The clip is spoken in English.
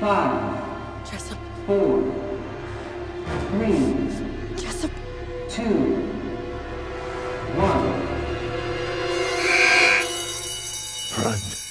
Five. Jessup. Four. Three. Jessup. Two. One. Run.